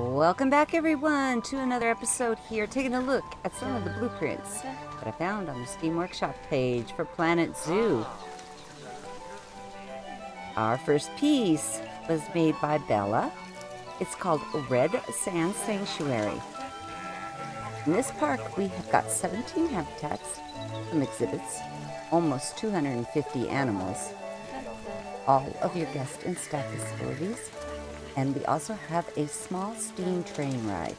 Welcome back, everyone, to another episode here, taking a look at some of the blueprints that I found on the Steam Workshop page for Planet Zoo. Our first piece was made by Bella. It's called Red Sand Sanctuary. In this park, we have got 17 habitats, some exhibits, almost 250 animals, all of your guest and staff facilities, and we also have a small steam train ride.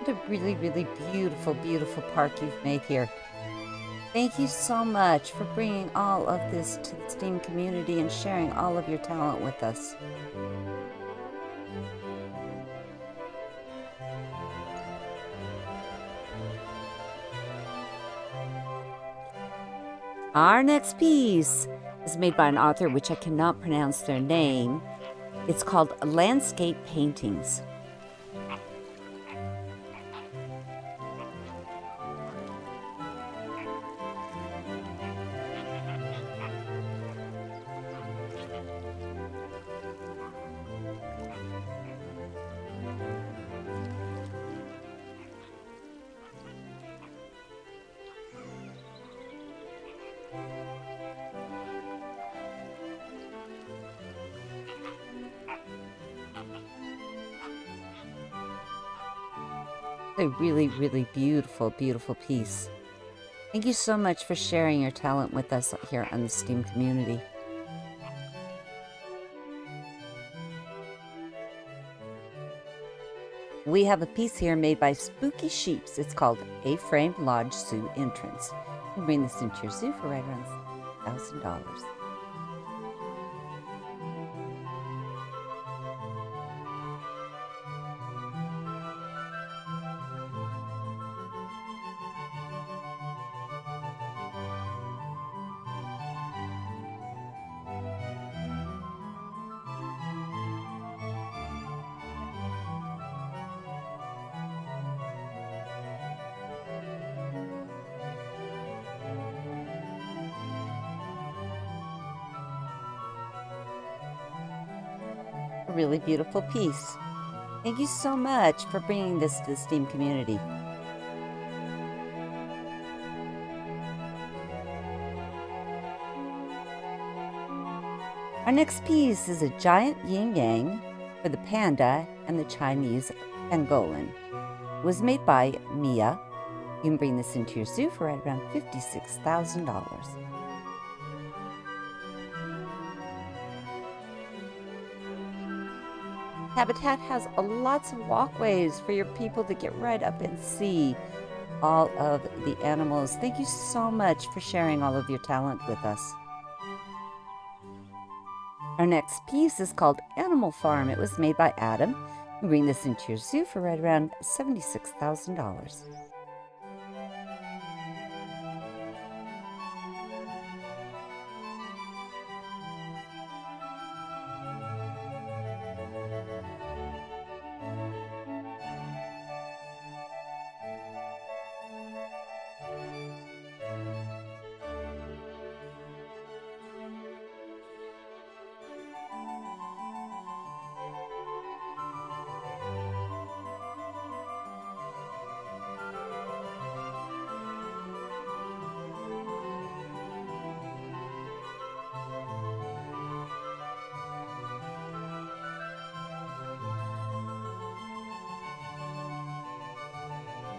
What a really, really beautiful, beautiful park you've made here. Thank you so much for bringing all of this to the STEAM community and sharing all of your talent with us. Our next piece is made by an author which I cannot pronounce their name. It's called Landscape Paintings. A really, really beautiful, beautiful piece. Thank you so much for sharing your talent with us here on the STEAM community. We have a piece here made by Spooky Sheeps. It's called A Frame Lodge Zoo Entrance. You can bring this into your zoo for right around $1,000. A really beautiful piece. Thank you so much for bringing this to the STEAM community. Our next piece is a giant yin yang for the panda and the Chinese pangolin. It was made by Mia. You can bring this into your zoo for right around $56,000. Habitat has lots of walkways for your people to get right up and see all of the animals. Thank you so much for sharing all of your talent with us. Our next piece is called Animal Farm. It was made by Adam. You bring this into your zoo for right around $76,000.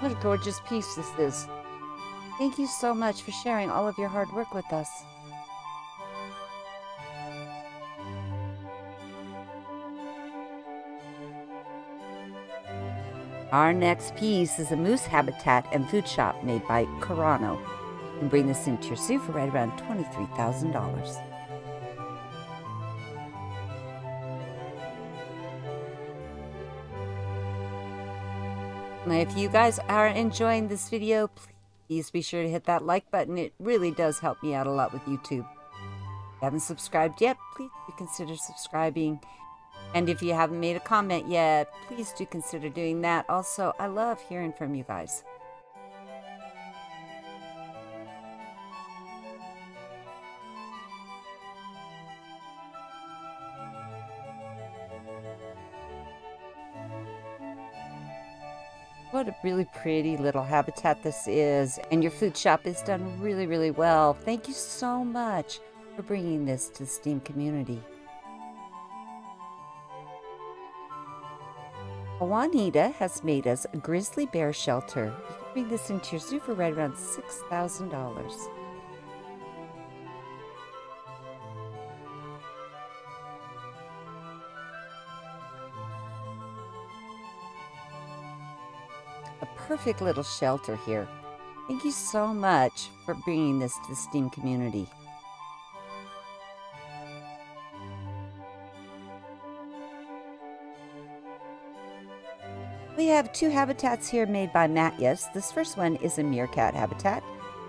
What a gorgeous piece this is. Thank you so much for sharing all of your hard work with us. Our next piece is a moose habitat and food shop made by Karaano. You can bring this into your zoo for right around $23,000. If you guys are enjoying this video, please be sure to hit that like button. It really does help me out a lot with YouTube. If you haven't subscribed yet, please do consider subscribing. And if you haven't made a comment yet, please do consider doing that. Also, I love hearing from you guys. What a really pretty little habitat this is. And your food shop is done really, really well. Thank you so much for bringing this to the STEAM community. Juanita has made us a grizzly bear shelter. You can bring this into your zoo for right around $6,000. Perfect little shelter here. Thank you so much for bringing this to the STEAM community. We have two habitats here made by Matyas. This first one is a meerkat habitat.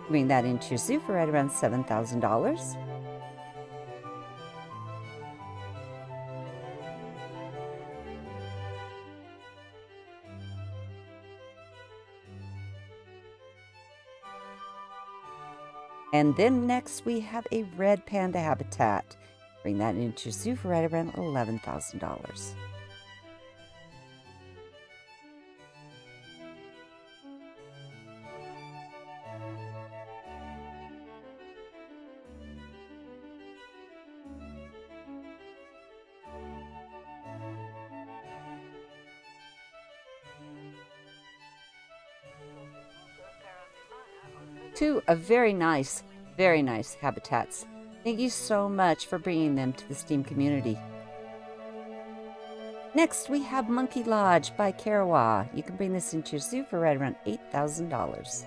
Bring that into your zoo for right around $7,000. And then next we have a red panda habitat. Bring that into your zoo for right around $11,000. Two of very nice, very nice habitats. Thank you so much for bringing them to the STEAM community. Next, we have Monkey Lodge by Caroweh. You can bring this into your zoo for right around $8,000.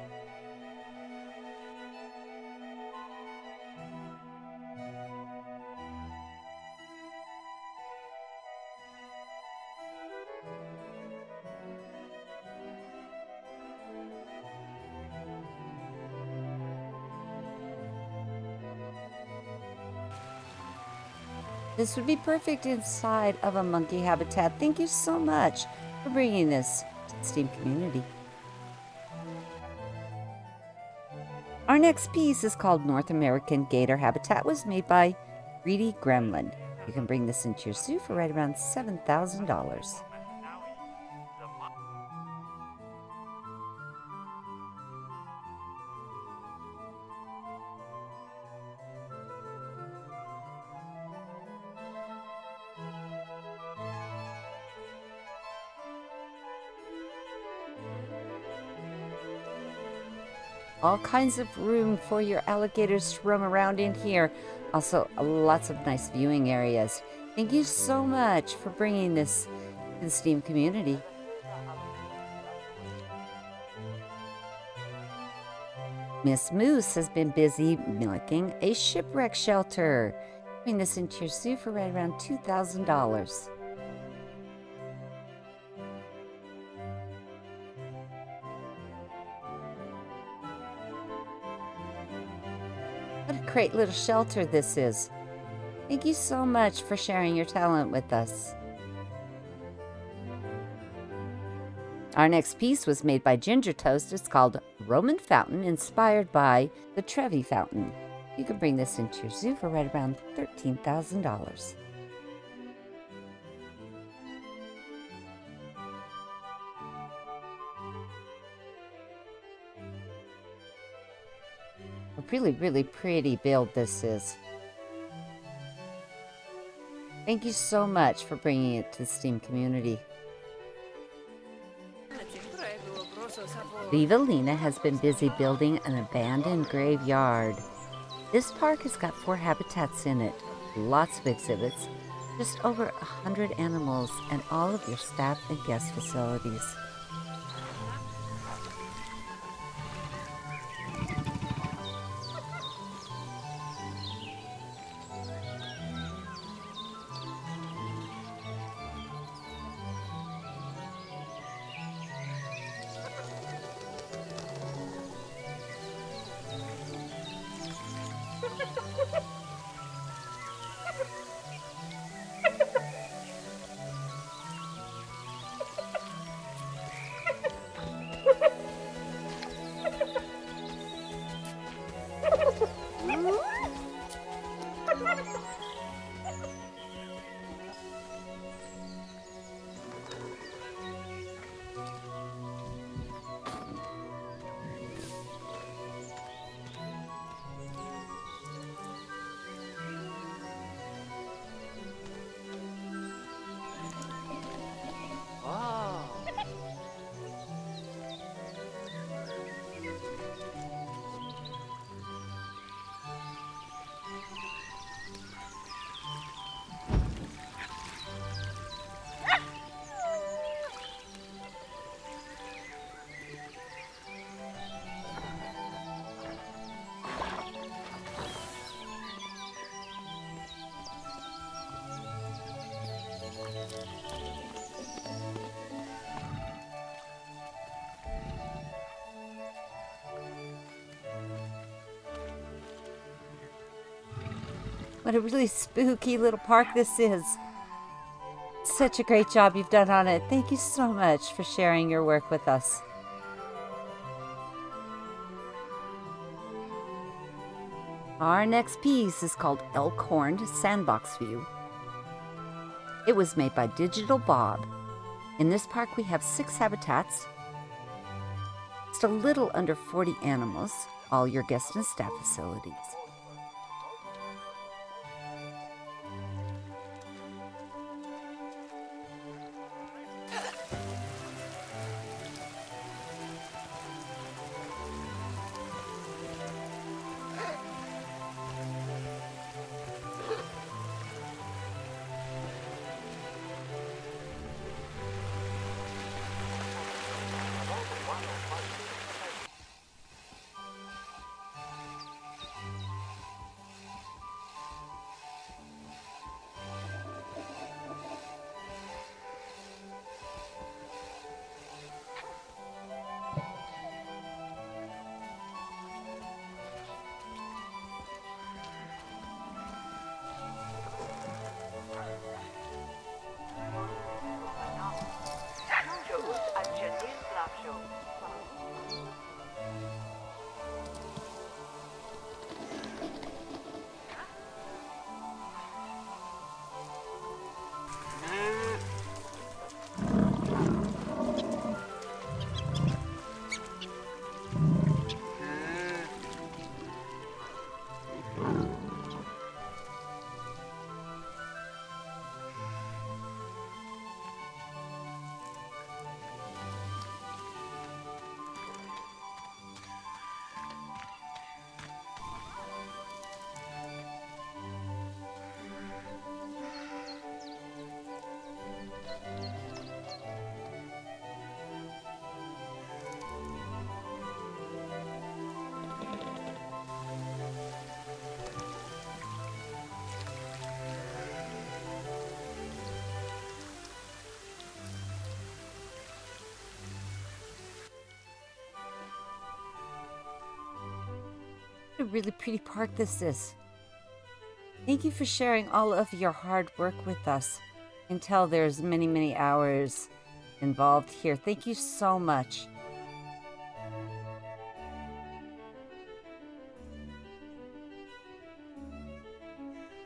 This would be perfect inside of a monkey habitat. Thank you so much for bringing this to the STEAM community. Our next piece is called North American Gator Habitat was made by Greedy Gremlin. You can bring this into your zoo for right around $7,000. All kinds of room for your alligators to roam around in here. Also, lots of nice viewing areas. Thank you so much for bringing this to the STEAM community. Miss Moose has been busy milking a shipwreck shelter. Bring this into your zoo for right around $2,000. What a great little shelter this is. Thank you so much for sharing your talent with us. Our next piece was made by Ginger Toast. It's called Roman Fountain, inspired by the Trevi Fountain. You can bring this into your zoo for right around $13,000. A really, really pretty build this is. Thank you so much for bringing it to the STEAM community. Vivalina has been busy building an abandoned graveyard. This park has got four habitats in it, lots of exhibits, just over a hundred animals, and all of your staff and guest facilities. Ha ha ha! What a really spooky little park this is. Such a great job you've done on it. Thank you so much for sharing your work with us. Our next piece is called Elkhorn Sandbox View. It was made by Digital Bob. In this park, we have six habitats, just a little under 40 animals, all your guest and staff facilities. A really pretty park this is. Thank you for sharing all of your hard work with us. Can tell there's many, many hours involved here. Thank you so much.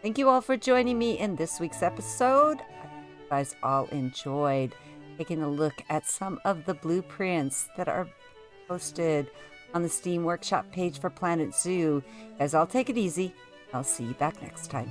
Thank you all for joining me in this week's episode. I hope you guys all enjoyed taking a look at some of the blueprints that are posted on the Steam Workshop page for Planet Zoo. Guys, I'll take it easy. I'll see you back next time.